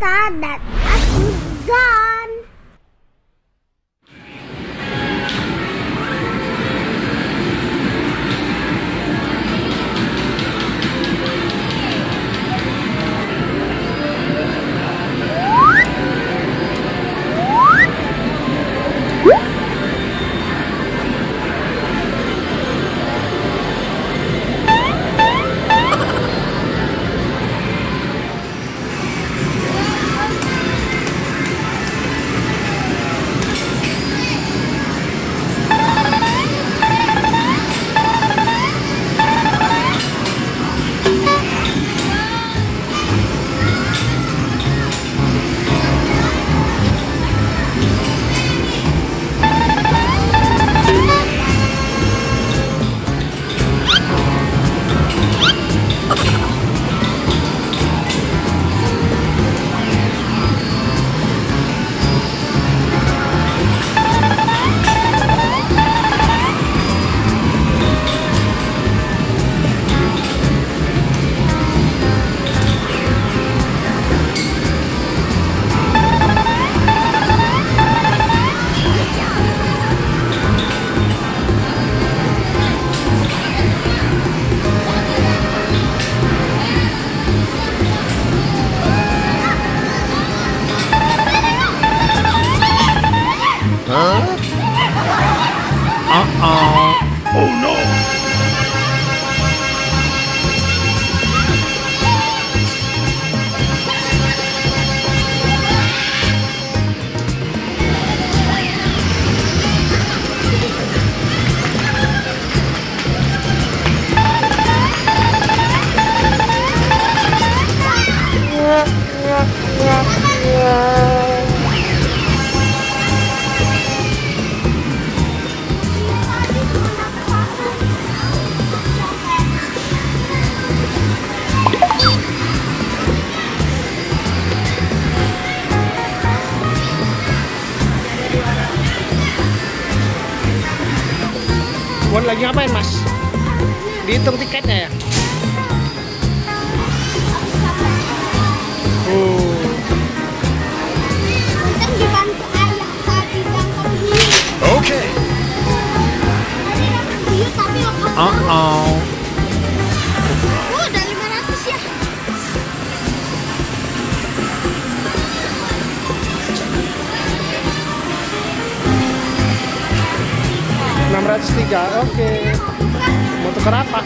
تعدد. الزهر Wan lagi ngapain mas? Dihitung tiketnya ya? Oh, oh. Oh, udah 500 ya. enam ratus tiga, oke. Mau tukar apa?